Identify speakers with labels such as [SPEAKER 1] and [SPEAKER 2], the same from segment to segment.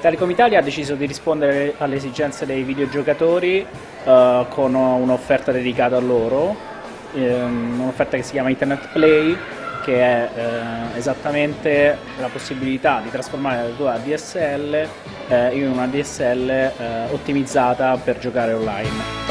[SPEAKER 1] Telecom Italia ha deciso di rispondere alle esigenze dei videogiocatori uh, con un'offerta dedicata a loro, um, un'offerta che si chiama Internet Play, che è uh, esattamente la possibilità di trasformare la tua DSL uh, in una DSL ottimizzata per giocare online.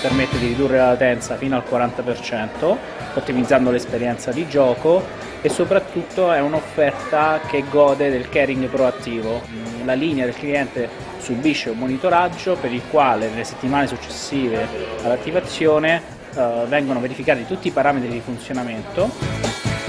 [SPEAKER 1] Permette di ridurre la latenza fino al 40%, ottimizzando l'esperienza di gioco e soprattutto è un'offerta che gode del caring proattivo. La linea del cliente subisce un monitoraggio per il quale nelle settimane successive all'attivazione eh, vengono verificati tutti i parametri di funzionamento.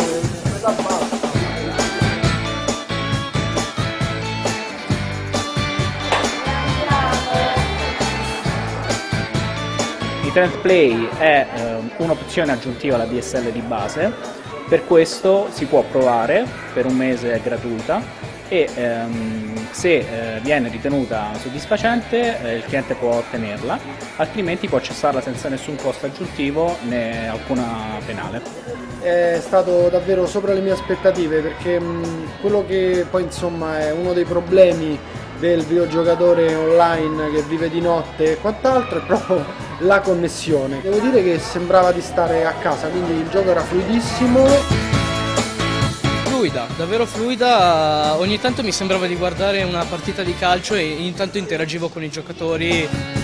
[SPEAKER 1] Internet Play è eh, un'opzione aggiuntiva alla DSL di base, per questo si può provare, per un mese è gratuita e ehm, se eh, viene ritenuta soddisfacente eh, il cliente può ottenerla, altrimenti può cessarla senza nessun costo aggiuntivo né alcuna penale.
[SPEAKER 2] È stato davvero sopra le mie aspettative perché mh, quello che poi insomma è uno dei problemi del videogiocatore online che vive di notte e quant'altro è proprio la connessione. Devo dire che sembrava di stare a casa, quindi il gioco era fluidissimo
[SPEAKER 3] fluida, davvero fluida, ogni tanto mi sembrava di guardare una partita di calcio e intanto interagivo con i giocatori.